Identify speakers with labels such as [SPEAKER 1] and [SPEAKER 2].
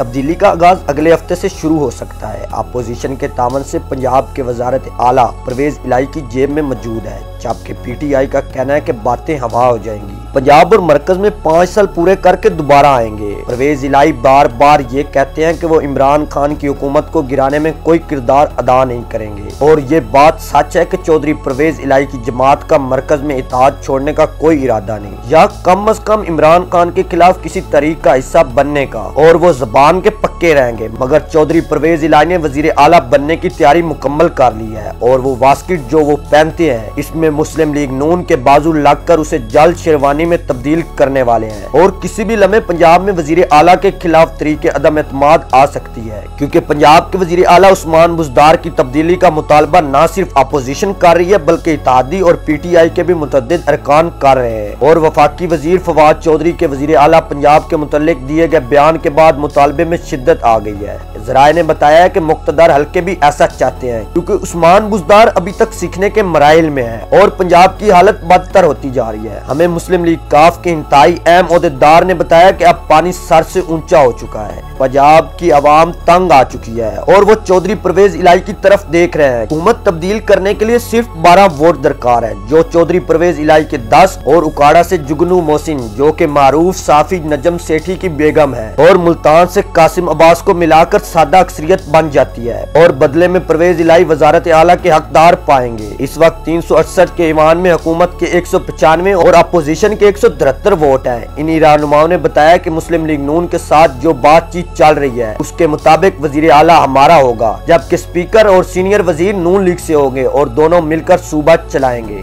[SPEAKER 1] تبدیلی کا آغاز اگلے ہفتے سے شروع ہو سکتا ہے۔ اپوزیشن کے تعاون سے پنجاب کے وزارت اعلیٰ پرویز الہی کی جیب میں موجود ہے۔ جبکہ پی ٹی آئی کا کہنا ہے کہ باتیں ہوا ہو جائیں گی۔ پنجاب اور مرکز میں پانچ سال پورے کر کے دوبارہ آئیں گے۔ پرویز الہی بار بار یہ کہتے ہیں کہ وہ عمران خان کی حکومت کو گرانے میں کوئی کردار ادا نہیں کریں گے۔ اور یہ بات سچ ہے کہ چودھری پرویز الہی کی جماعت کا مرکز میں اتحاد چھوڑنے کا کوئی ارادہ نہیں۔ یا کم از کم عمران خان کے خلاف کسی طریق کا حصہ بننے کا۔ اور وہ زبان کے پکے رہیں گے۔ مگر چودھری پرویز الہی نے وزیر اعلیٰ بننے کی تیاری مکمل کر لی ہے۔ اور وہ واسکٹ جو وہ پہنتے ہیں، اس میں مسلم لیگ نون کے بازو لگ کر اسے جلد شیروانی میں تبدیل کرنے والے ہیں۔ اور کسی بھی لمحے پنجاب میں وزیر اعلیٰ کے خلاف طریق عدم اعتماد آ سکتی ہے۔ کیونکہ پنجاب کے وزیر اعلیٰ عثمان بزدار کی تبدیلی کا مطالبہ نہ صرف اپوزیشن کر رہی ہے، بلکہ اتحادی اور پی ٹی آئی کے بھی متعدد ارکان کر رہے ہیں۔ اور وفاقی وزیر فواد چودھری کے وزیر اعلیٰ پنجاب کے متعلق دیے گئے بیان کے بعد مطالبے میں شدت آ گئی ہے۔ ذرائع نے بتایا ہے کہ مقتدر حلقے بھی ایسا چاہتے ہیں، کیونکہ عثمان بزدار ابھی تک سیکھنے کے مراحل میں ہے اور پنجاب کی حالت بدتر ہوتی جا رہی ہے۔ ہمیں مسلم لیگ کاف کے انتہائی اہم عہدیدار نے بتایا کہ اب پانی سر سے اونچا ہو چکا ہے۔ پنجاب کی عوام تنگ آ چکی ہے اور وہ چودھری پرویز الہی کی طرف دیکھ رہے ہیں۔ حکومت تبدیل کرنے کے لیے صرف بارہ ووٹ درکار ہے۔ جو چودھری پرویز الہی کے دس اور اکاڑا سے جگنو محسن، جو کہ معروف صافی نجم سیٹھی کی بیگم ہے اور ملتان سے قاسم عباس کو ملا کر سادہ اکثریت بن جاتی ہے اور بدلے میں پرویز الہی وزارت اعلیٰ کے حقدار پائیں گے۔ اس وقت تین سو اڑسٹھ کے ایوان میں حکومت کے ایک سو پچانوے اور اپوزیشن کے ایک سو ترہتر ووٹ ہیں۔ ان رہنماؤں نے بتایا کہ مسلم لیگ نون کے ساتھ جو بات چیت چل رہی ہے، اس کے مطابق وزیر اعلیٰ ہمارا ہوگا، جبکہ سپیکر اور سینئر وزیر نون لیگ سے ہوں گے اور دونوں مل کر صوبہ چلائیں گے۔